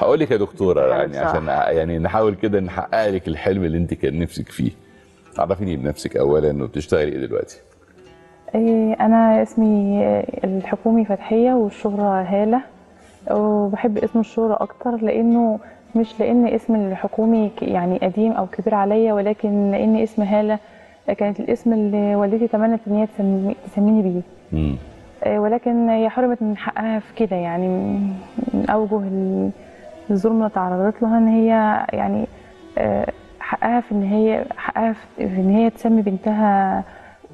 هقول لك يا دكتورة يعني. عشان يعني نحاول كده نحقق لك الحلم اللي انت كان نفسك فيه. عرفيني بنفسك اولا وبتشتغلي إيه دلوقتي؟ إيه، أنا اسمي الحكومي فتحية والشهرة هالة وبحب اسم الشهرة أكتر لأنه مش لأن اسم الحكومي يعني قديم أو كبير عليا ولكن لأن اسم هالة كانت الاسم اللي والدتي تمنت إن هي تسمي- تسميني بيه. إيه، ولكن هي حرمت من حقها في كده يعني من ال- الظلم اللي تعرضت لها إن هي يعني آه، حقها في إن هي حقها في إن هي تسمي بنتها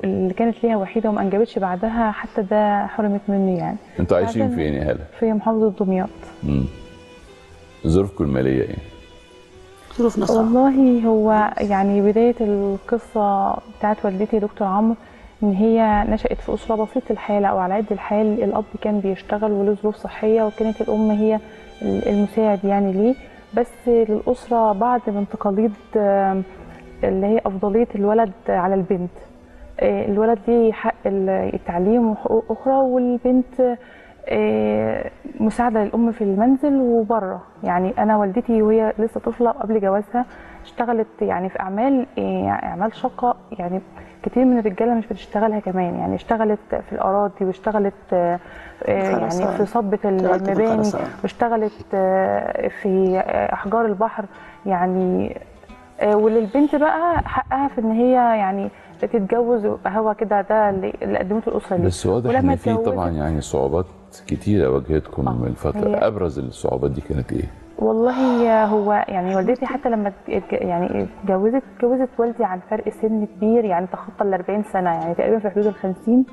اللي كانت ليها وحيدة وما أنجبتش بعدها حتى ده حرمت مني يعني. أنتوا عايشين فين يا هلا في محافظة دمياط. امم ظروفكم المالية إيه؟ ظروفنا صعبة. والله هو يعني بداية القصة بتاعت والدتي دكتور عمرو إن هي نشأت في أسرة بسيطة الحال أو على قد الحال الأب كان بيشتغل وله ظروف صحية وكانت الأم هي المساعد يعني ليه. بس للأسرة بعض من تقاليد اللي هي أفضلية الولد على البنت. آه، الولد ليه حق ال- التعليم وحقوق أخرى والبنت آه، مساعدة للأم في المنزل وبره. يعني أنا والدتي وهي لسه طفلة قبل جوازها اشتغلت يعني في أعمال آه، أعمال شقة يعني كتير من الرجالة مش بتشتغلها كمان. يعني اشتغلت في الأراضي واشتغلت آه، آه، يعني. في في المباني. واشتغلت آه، في آه، أحجار البحر. يعني آه، وللبنت بقى حقها في إن هي يعني تتجوز ويبقى هو كده ده اللي قدمته الأسرة ليه بس واضح إن في طبعا يعني صعوبات كتيرة واجهتكم من الفترة أبرز الصعوبات دي كانت إيه؟ والله هو يعني والدتي حتى لما يعني اتجوزت اتجوزت والدي عن فرق سن كبير يعني تخطى ال 40 سنة يعني تقريبا في حدود ال 50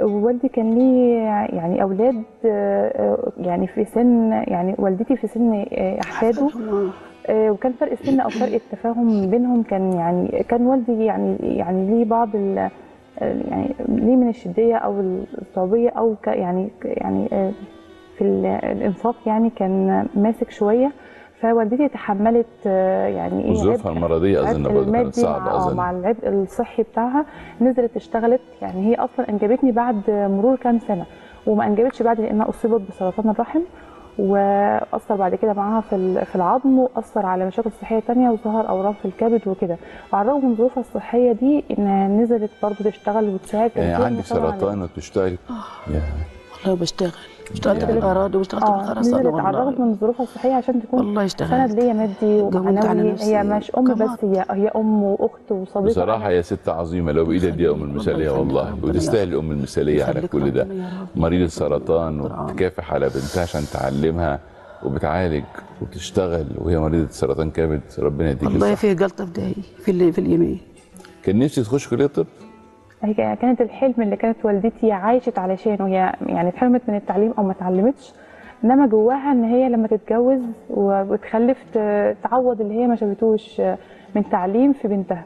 ووالدي كان ليه يعني أولاد آه، يعني في سن يعني والدتي في سن آه، أحفاده. آه، وكان فرق السن أو فرق التفاهم بينهم كان يعني كان والدي يعني يعني ليه بعض ال يعني ليه من الشدية أو الصعوبية أو ك يعني يعني في ال- الإنفاق يعني كان ماسك شوية فوالدتي تحملت آه، يعني إيه وظروفها عبء- المرضية أظن برضه كانت صعبة مع, آه، اظن مع العبء الصحي بتاعها. نزلت اشتغلت يعني هي أصلا أنجبتني بعد مرور كام سنة وما أنجبتش بعد لأنها أصيبت بسرطان الرحم وأثر بعد كده معاها في في العظم وأثر على مشاكل صحية تانية وظهر أورام في الكبد وكده. وعلى الرغم من ظروفها الصحية دي انها نزلت برضه تشتغل وتساعد يعني عندك سرطان وبتشتغي يا. والله بشتغل. اشتغلت يعني- في الاراضي واشتغلت في آه نزلت على الرغم والله من ظروفها الصحية عشان تكون والله سند اشتغلت ليا مادي ومعنوي. نفسي. هي مش أم كمان. بس هي هي أم وأخت وصديقة. بصراحة يا ست عظيمة لو بايدك دي أم المثالية والله. وتستاهل الأم المثالية على كل ده. مريض سرطان طبعاً. وبتكافح على بنتها عشان تعلمها وبتعالج وبتشتغل وهي مريضة سرطان كبد ربنا يديك والله الصحة. في جلطة في دهي في ال- في اليمين. كان نفسي تخش كلية طب؟ هي كانت الحلم اللي كانت والدتي عايشت علشانه. هي يعني اتحرمت من التعليم أو ما اتعلمتش إنما جواها إن هي لما تتجوز وتخلف تعوض اللي هي ما شافتوش من تعليم في بنتها.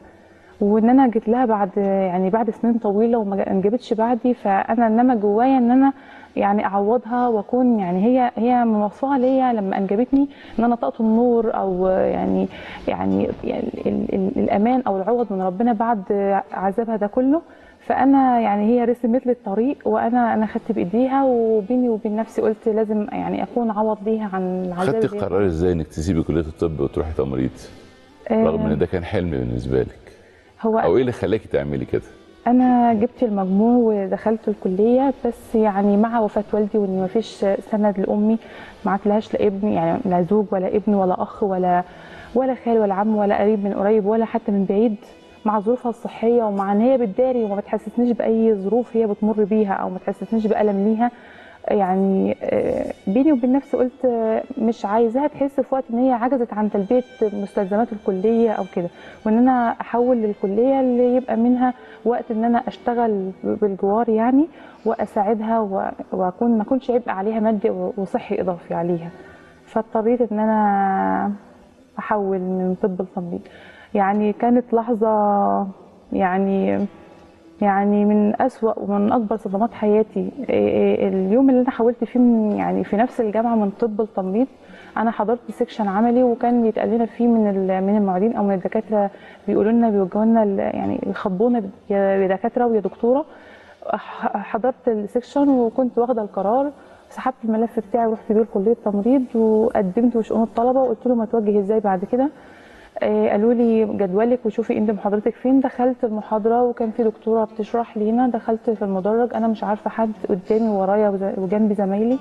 وإن أنا جيت لها بعد يعني بعد سنين طويلة وما انجبتش بعدي فأنا إنما جوايا إن أنا يعني أعوضها وأكون يعني هي هي موصفه ليا لما أنجبتني إن أنا طاقه النور أو يعني يعني ال ال ال الأمان أو العوض من ربنا بعد عذابها ده كله. فأنا يعني هي رسمت لي الطريق وأنا أنا خدت بإيديها وبيني وبين نفسي قلت لازم يعني أكون عوض ليها عن العذاب خدت اللي هي- قرار إزاي إنك تسيبي كلية الطب وتروحي تمريض؟ رغم إن ده كان حلم بالنسبة لك. هو أو إيه اللي خلاكي تعملي كده؟ أنا جبت المجموع ودخلت الكلية بس يعني مع وفاة والدي وإن مفيش سند لأمي ما عتلهاش لا ابن يعني لا زوج ولا ابن ولا أخ ولا ولا خال ولا عم ولا قريب من قريب ولا حتى من بعيد. مع ظروفها الصحية ومع إن هي بتداري وما بتحسسنيش بأي ظروف هي بتمر بيها أو ما تحسسنيش بألم ليها يعني آه، بيني وبين نفسي قلت آه، مش عايزاها تحس في وقت إن هي عجزت عن تلبية مستلزمات الكلية أو كده وإن أنا أحول للكلية اللي يبقى منها وقت إن أنا أشتغل بالجوار يعني وأساعدها وأكون ما أكونش عبء عليها مادي وصحي إضافي عليها. فاضطريت إن أنا أحول من طب لتمريض يعني كانت لحظة يعني يعني من أسوأ ومن أكبر صدمات حياتي. إيه- إيه اليوم اللي أنا حاولت فيه يعني في نفس الجامعة من طب لتمريض أنا حضرت سيكشن عملي وكان بيتقال لنا فيه من من المعيدين أو من الدكاترة بيقولوا لنا بيوجهوا لنا يعني يخبونا يا دكاترة ويا دكتورة. حضرت السيكشن وكنت واخدة القرار سحبت الملف بتاعي ورحت بيه كليه تمريض وقدمت في شؤون الطلبة وقلت لهم اتوجه إزاي بعد كده. قالوا لي جدولك وشوفي انت محاضرتك فين. دخلت المحاضرة وكان في دكتورة بتشرح لينا. دخلت في المدرج. أنا مش عارفة حد قدامي ورايا وجنبي زمايلي.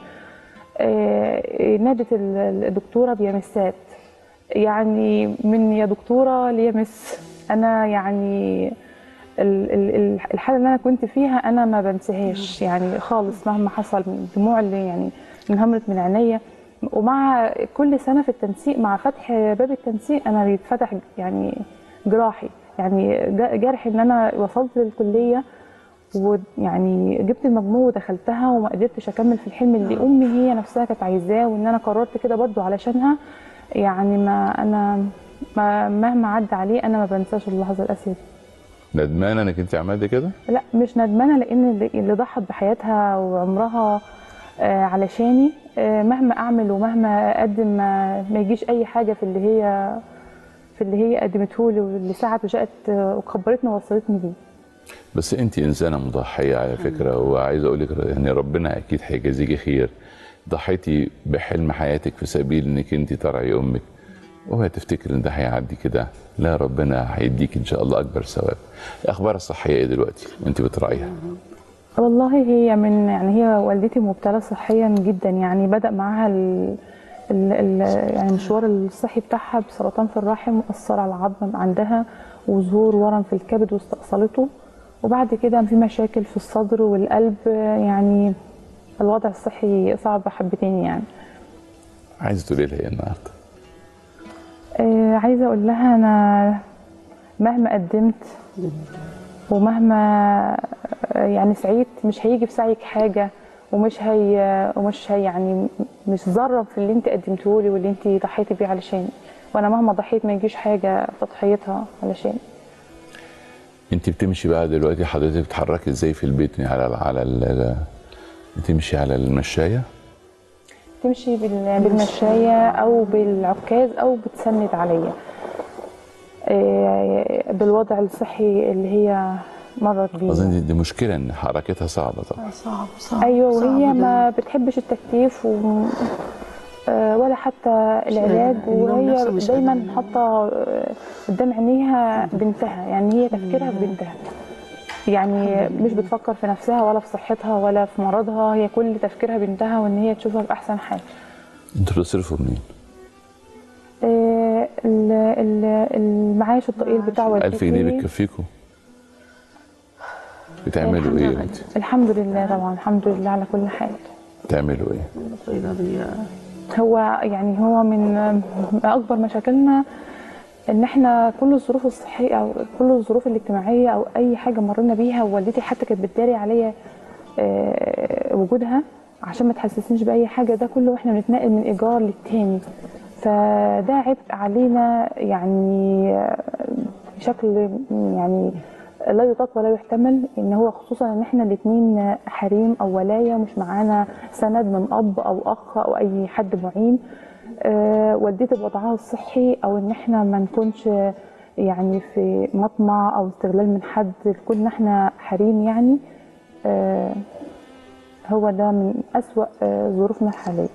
آه، نادت ال- الدكتورة بيمسات يعني من يا دكتورة ليا مس. أنا يعني ال- ال- ال- الحالة اللي أنا كنت فيها أنا ما بنساهاش. يعني خالص مهما حصل الدموع اللي يعني انهمرت من عينيا. ومع كل سنة في التنسيق مع فتح باب التنسيق أنا بيتفتح يعني جراحي يعني جرح إن أنا وصلت للكلية ويعني جبت المجموع ودخلتها وما قدرتش أكمل في الحلم اللي أمي هي نفسها كانت عايزاه وإن أنا قررت كده برضو علشانها يعني ما أنا ما مهما عدى عليه أنا ما بنساش اللحظة القاسيه دي. ندمانة إنك أنت عملت كده؟ لا مش ندمانة لأن اللي- ضحت بحياتها وعمرها آه، علشاني آه، مهما أعمل ومهما أقدم ما, ما يجيش أي حاجة في اللي هي في اللي هي قدمته لي واللي سعت وشقت آه، وكبرتني ووصلتني ليه بس أنت إنسانة مضحية على فكرة وعايز أقول لك يعني ربنا أكيد هيجازيكي خير. ضحيتي بحلم حياتك في سبيل إنك أنت ترعي أمك. وهي تفتكر إن ده هيعدي كده؟ لا ربنا هيديك إن شاء الله أكبر ثواب. أخبار الصحية إيه دلوقتي؟ وانت بتراعيها. والله هي من يعني هي والدتي مبتلى صحيا جدا. يعني بدأ معاها ال ال ال يعني المشوار الصحي بتاعها بسرطان في الرحم أثر على العظم عندها وظهور ورم في الكبد واستأصلته. وبعد كده في مشاكل في الصدر والقلب. يعني الوضع الصحي صعب حبتين يعني. عايز تقولي لها إيه النهارده؟ آه، عايزة أقول لها أنا مهما قدمت ومهما يعني سعيت مش هيجي في سعيك حاجة ومش هي ومش هي يعني مش ذرة في اللي انت قدمته لي واللي انت ضحيتي بيه علشاني وأنا مهما ضحيت ما يجيش حاجة في تضحيتها علشاني انت بتمشي بقى دلوقتي حضرتك بتتحركي إزاي في البيت؟ على ال على ال بتمشي على المشاية؟ تمشي بال- بالمشاية أو بالعكاز أو بتسند عليا. آه، بالوضع الصحي اللي هي مرت بيه أظن دي, مشكلة إن حركتها صعبة طبعا. صعب صعب أيوه صعب وهي. ما بتحبش التكتيف و... آه، ولا حتى العلاج وهي دايما. حاطة آه، قدام عينيها بنتها يعني هي تفكيرها في بنتها. يعني مش بتفكر في نفسها ولا في صحتها ولا في مرضها هي كل تفكيرها بنتها وإن هي تشوفها باحسن حال. أنتوا بتصرفوا منين؟ آه، ال- ال- المعاش الضئيل بتاع والدتي 1000 جنيه بتكفيكوا؟ بتعملوا إيه أنت؟ الحمد لله طبعا الحمد لله على كل حال بتعملوا إيه؟ هو يعني هو من أكبر مشاكلنا إن إحنا كل الظروف الصحية أو كل الظروف الاجتماعية أو أي حاجة مرينا بيها ووالدتي حتى كانت بتداري عليا آه، وجودها عشان ما تحسسنيش بأي حاجة ده كله وإحنا بنتنقل من إيجار للتاني فده عبء علينا يعني آه، بشكل يعني لا يطاق ولا يحتمل إن هو خصوصا إن إحنا الاثنين حريم أو ولاية مش معانا سند من أب أو أخ أو أي حد معين. آه، والدتي بوضعها الصحي أو إن إحنا ما نكونش يعني في مطمع أو استغلال من حد كنا إحنا حريم يعني. آه، هو ده من أسوأ آه، ظروفنا الحاليه